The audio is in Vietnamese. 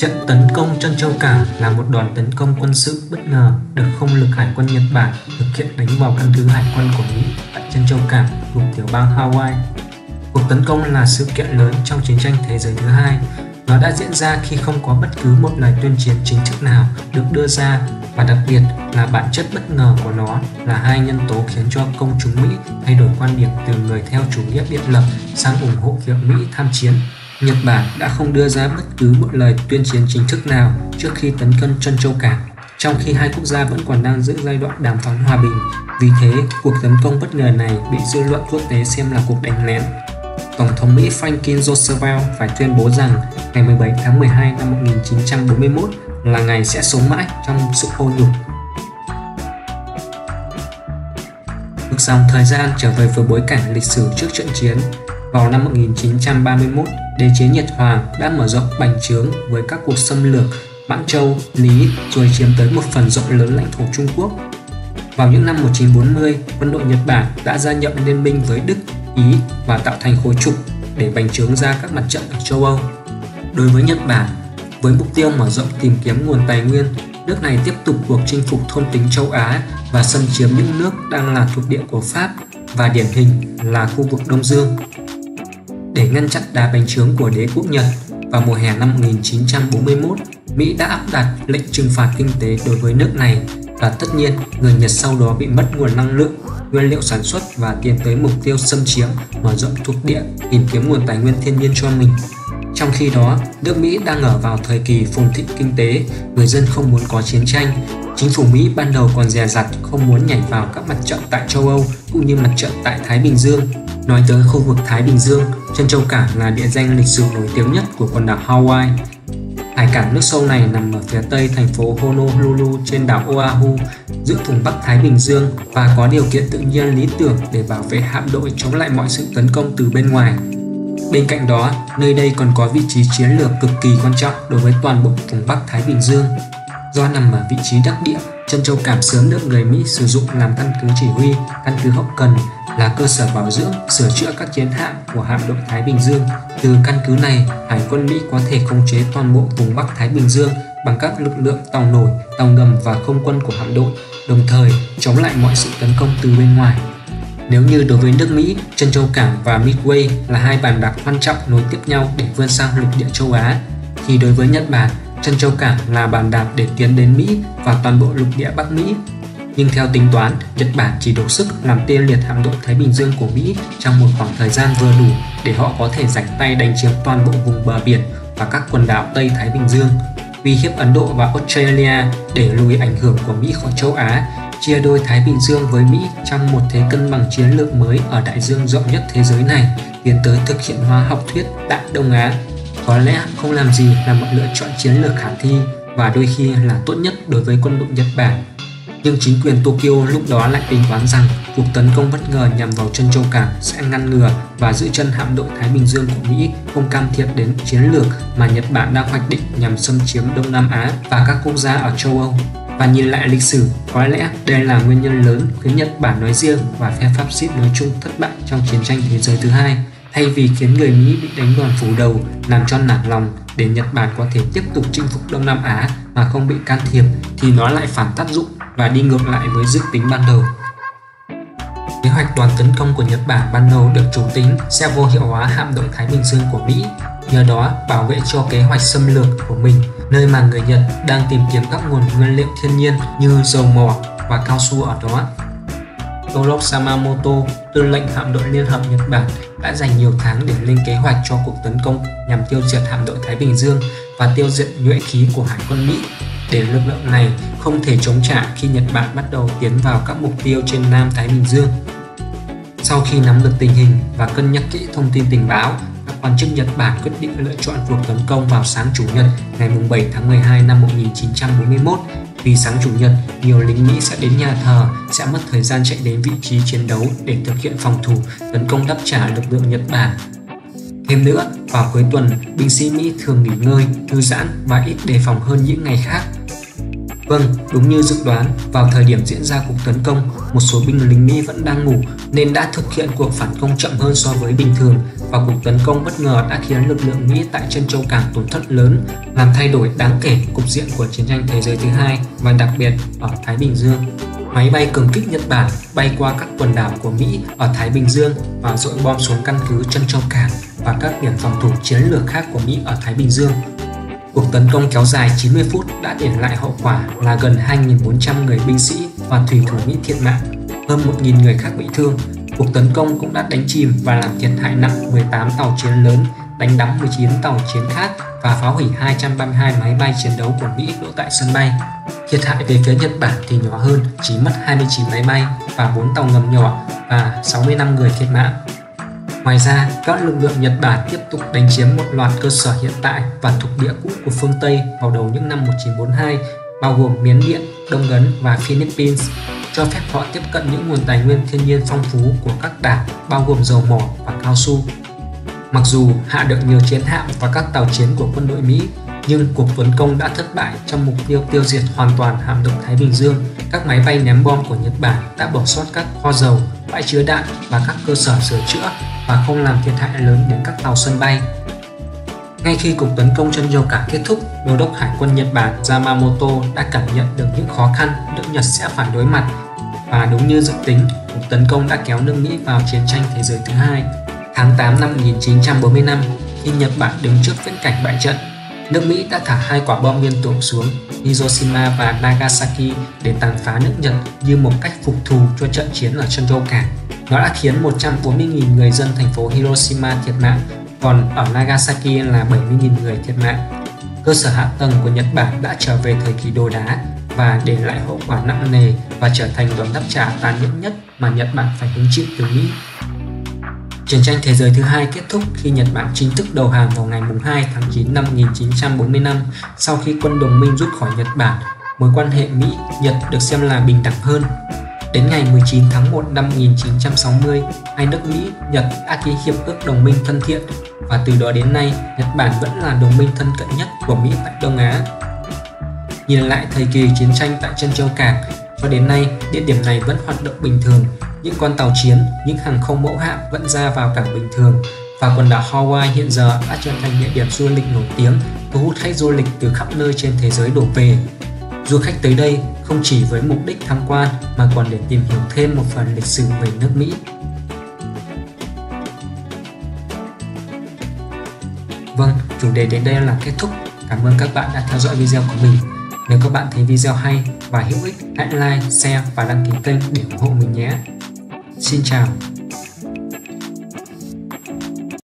Trận tấn công Trân Châu Cảng là một đòn tấn công quân sự bất ngờ được không lực hải quân Nhật Bản thực hiện đánh vào căn cứ hải quân của Mỹ tại Trân Châu Cảng thuộc tiểu bang Hawaii. Cuộc tấn công là sự kiện lớn trong chiến tranh thế giới thứ hai. Nó đã diễn ra khi không có bất cứ một lời tuyên chiến chính thức nào được đưa ra và đặc biệt là bản chất bất ngờ của nó là hai nhân tố khiến cho công chúng Mỹ thay đổi quan điểm từ người theo chủ nghĩa biện lập sang ủng hộ việc Mỹ tham chiến Nhật Bản đã không đưa ra bất cứ một lời tuyên chiến chính thức nào trước khi tấn công Trân Châu Cảng, trong khi hai quốc gia vẫn còn đang giữ giai đoạn đàm phán hòa bình. Vì thế, cuộc tấn công bất ngờ này bị dư luận quốc tế xem là cuộc đánh lén. Tổng thống Mỹ Franklin Roosevelt phải tuyên bố rằng ngày 17 tháng 12 năm 1941 là ngày sẽ sống mãi trong sự ô nhục. Ngược dòng thời gian trở về với bối cảnh lịch sử trước trận chiến, vào năm 1931, đế chế Nhật Hoàng đã mở rộng bành trướng với các cuộc xâm lược Mãn Châu, Lý rồi chiếm tới một phần rộng lớn lãnh thổ Trung Quốc. Vào những năm 1940, quân đội Nhật Bản đã gia nhập liên minh với Đức, Ý và tạo thành khối trục để bành trướng ra các mặt trận ở châu Âu. Đối với Nhật Bản, với mục tiêu mở rộng tìm kiếm nguồn tài nguyên, nước này tiếp tục cuộc chinh phục thôn tính châu Á và xâm chiếm những nước đang là thuộc địa của Pháp và điển hình là khu vực Đông Dương. Để ngăn chặn đà bành trướng của đế quốc Nhật, vào mùa hè năm 1941, Mỹ đã áp đặt lệnh trừng phạt kinh tế đối với nước này và tất nhiên người Nhật sau đó bị mất nguồn năng lượng, nguyên liệu sản xuất và tiến tới mục tiêu xâm chiếm, mở rộng thuộc địa, tìm kiếm nguồn tài nguyên thiên nhiên cho mình. Trong khi đó, nước Mỹ đang ở vào thời kỳ phồn thịnh kinh tế, người dân không muốn có chiến tranh. Chính phủ Mỹ ban đầu còn dè dặt không muốn nhảy vào các mặt trận tại châu Âu cũng như mặt trận tại Thái Bình Dương Nói tới khu vực Thái Bình Dương, Trân Châu Cảng là địa danh lịch sử nổi tiếng nhất của quần đảo Hawaii. Hải cảng nước sâu này nằm ở phía tây thành phố Honolulu trên đảo Oahu, giữa vùng Bắc Thái Bình Dương và có điều kiện tự nhiên lý tưởng để bảo vệ hạm đội chống lại mọi sự tấn công từ bên ngoài. Bên cạnh đó, nơi đây còn có vị trí chiến lược cực kỳ quan trọng đối với toàn bộ vùng Bắc Thái Bình Dương. Do nằm ở vị trí đắc địa, Trân Châu Cảng sớm được người Mỹ sử dụng làm căn cứ chỉ huy, căn cứ hậu cần là cơ sở bảo dưỡng, sửa chữa các chiến hạm của hạm đội Thái Bình Dương. Từ căn cứ này, Hải quân Mỹ có thể khống chế toàn bộ vùng Bắc Thái Bình Dương bằng các lực lượng tàu nổi, tàu ngầm và không quân của hạm đội, đồng thời chống lại mọi sự tấn công từ bên ngoài. Nếu như đối với nước Mỹ, Trân Châu Cảng và Midway là hai bàn đạp quan trọng nối tiếp nhau để vươn sang lục địa châu Á, thì đối với Nhật Bản, Trân Châu Cảng là bàn đạp để tiến đến Mỹ và toàn bộ lục địa Bắc Mỹ nhưng theo tính toán, Nhật Bản chỉ đủ sức làm tê liệt hạm đội Thái Bình Dương của Mỹ trong một khoảng thời gian vừa đủ để họ có thể rảnh tay đánh chiếm toàn bộ vùng bờ biển và các quần đảo Tây Thái Bình Dương, uy hiếp Ấn Độ và Australia để lùi ảnh hưởng của Mỹ khỏi châu Á, chia đôi Thái Bình Dương với Mỹ trong một thế cân bằng chiến lược mới ở đại dương rộng nhất thế giới này, tiến tới thực hiện hóa học thuyết Đại Đông Á. Có lẽ không làm gì là một lựa chọn chiến lược khả thi và đôi khi là tốt nhất đối với quân đội Nhật Bản nhưng chính quyền Tokyo lúc đó lại tính toán rằng cuộc tấn công bất ngờ nhằm vào chân châu cảng sẽ ngăn ngừa và giữ chân hạm đội Thái Bình Dương của Mỹ không can thiệp đến chiến lược mà Nhật Bản đang hoạch định nhằm xâm chiếm Đông Nam Á và các quốc gia ở châu Âu. Và nhìn lại lịch sử, có lẽ đây là nguyên nhân lớn khiến Nhật Bản nói riêng và phe Pháp xít nói chung thất bại trong chiến tranh thế giới thứ hai. Thay vì khiến người Mỹ bị đánh đòn phủ đầu, làm cho nản lòng để Nhật Bản có thể tiếp tục chinh phục Đông Nam Á mà không bị can thiệp thì nó lại phản tác dụng và đi ngược lại với dự tính ban đầu. Kế hoạch đoàn tấn công của Nhật Bản ban đầu được chủ tính sẽ vô hiệu hóa hạm đội Thái Bình Dương của Mỹ, nhờ đó bảo vệ cho kế hoạch xâm lược của mình, nơi mà người Nhật đang tìm kiếm các nguồn nguyên liệu thiên nhiên như dầu mỏ và cao su ở đó. Toro Samamoto, tư lệnh hạm đội Liên hợp Nhật Bản, đã dành nhiều tháng để lên kế hoạch cho cuộc tấn công nhằm tiêu diệt hạm đội Thái Bình Dương và tiêu diệt nhuệ khí của Hải quân Mỹ để lực lượng này không thể chống trả khi Nhật Bản bắt đầu tiến vào các mục tiêu trên Nam Thái Bình Dương. Sau khi nắm được tình hình và cân nhắc kỹ thông tin tình báo, các quan chức Nhật Bản quyết định lựa chọn cuộc tấn công vào sáng Chủ nhật ngày 7 tháng 12 năm 1941 vì sáng Chủ nhật, nhiều lính Mỹ sẽ đến nhà thờ, sẽ mất thời gian chạy đến vị trí chiến đấu để thực hiện phòng thủ, tấn công đáp trả lực lượng Nhật Bản. Thêm nữa, vào cuối tuần, binh sĩ Mỹ thường nghỉ ngơi, thư giãn và ít đề phòng hơn những ngày khác. Vâng, đúng như dự đoán, vào thời điểm diễn ra cuộc tấn công, một số binh lính Mỹ vẫn đang ngủ nên đã thực hiện cuộc phản công chậm hơn so với bình thường và cuộc tấn công bất ngờ đã khiến lực lượng Mỹ tại chân châu cảng tổn thất lớn, làm thay đổi đáng kể cục diện của chiến tranh thế giới thứ hai và đặc biệt ở Thái Bình Dương. Máy bay cường kích Nhật Bản bay qua các quần đảo của Mỹ ở Thái Bình Dương và dội bom xuống căn cứ chân châu cảng và các điểm phòng thủ chiến lược khác của Mỹ ở Thái Bình Dương Cuộc tấn công kéo dài 90 phút đã để lại hậu quả là gần 2.400 người binh sĩ và thủy thủ Mỹ thiệt mạng, hơn 1.000 người khác bị thương. Cuộc tấn công cũng đã đánh chìm và làm thiệt hại nặng 18 tàu chiến lớn, đánh đắm 19 tàu chiến khác và phá hủy 232 máy bay chiến đấu của Mỹ đỗ tại sân bay. Thiệt hại về phía Nhật Bản thì nhỏ hơn, chỉ mất 29 máy bay và 4 tàu ngầm nhỏ và 65 người thiệt mạng. Ngoài ra, các lực lượng Nhật Bản tiếp tục đánh chiếm một loạt cơ sở hiện tại và thuộc địa cũ của phương Tây vào đầu những năm 1942, bao gồm Miến Điện, Đông Ấn và Philippines, cho phép họ tiếp cận những nguồn tài nguyên thiên nhiên phong phú của các đảo bao gồm dầu mỏ và cao su. Mặc dù hạ được nhiều chiến hạm và các tàu chiến của quân đội Mỹ, nhưng cuộc tấn công đã thất bại trong mục tiêu tiêu diệt hoàn toàn hạm đội Thái Bình Dương. Các máy bay ném bom của Nhật Bản đã bỏ sót các kho dầu, bãi chứa đạn và các cơ sở sửa chữa và không làm thiệt hại lớn đến các tàu sân bay. Ngay khi cuộc tấn công chân cả kết thúc, đô đốc hải quân Nhật Bản Yamamoto đã cảm nhận được những khó khăn nước Nhật sẽ phải đối mặt và đúng như dự tính, cuộc tấn công đã kéo nước Mỹ vào chiến tranh thế giới thứ hai. Tháng 8 năm 1945, khi Nhật Bản đứng trước viễn cảnh bại trận, nước Mỹ đã thả hai quả bom nguyên tử xuống Hiroshima và Nagasaki để tàn phá nước Nhật như một cách phục thù cho trận chiến ở chân Cảng. Nó đã khiến 140.000 người dân thành phố Hiroshima thiệt mạng, còn ở Nagasaki là 70.000 người thiệt mạng. Cơ sở hạ tầng của Nhật Bản đã trở về thời kỳ đồ đá và để lại hậu quả nặng nề và trở thành đòn đáp trả tàn nhẫn nhất mà Nhật Bản phải hứng chịu từ Mỹ. Chiến tranh thế giới thứ hai kết thúc khi Nhật Bản chính thức đầu hàng vào ngày 2 tháng 9 năm 1945 sau khi quân đồng minh rút khỏi Nhật Bản. Mối quan hệ Mỹ-Nhật được xem là bình đẳng hơn Đến ngày 19 tháng 1 năm 1960, hai nước Mỹ, Nhật đã ký hiệp ước đồng minh thân thiện và từ đó đến nay, Nhật Bản vẫn là đồng minh thân cận nhất của Mỹ tại Đông Á. Nhìn lại thời kỳ chiến tranh tại chân châu cảng, cho đến nay địa điểm này vẫn hoạt động bình thường, những con tàu chiến, những hàng không mẫu hạm vẫn ra vào cảng bình thường và quần đảo Hawaii hiện giờ đã trở thành địa điểm du lịch nổi tiếng, thu hút khách du lịch từ khắp nơi trên thế giới đổ về. Du khách tới đây không chỉ với mục đích tham quan mà còn để tìm hiểu thêm một phần lịch sử về nước Mỹ. Vâng, chủ đề đến đây là kết thúc. Cảm ơn các bạn đã theo dõi video của mình. Nếu các bạn thấy video hay và hữu ích, hãy like, share và đăng ký kênh để ủng hộ mình nhé. Xin chào!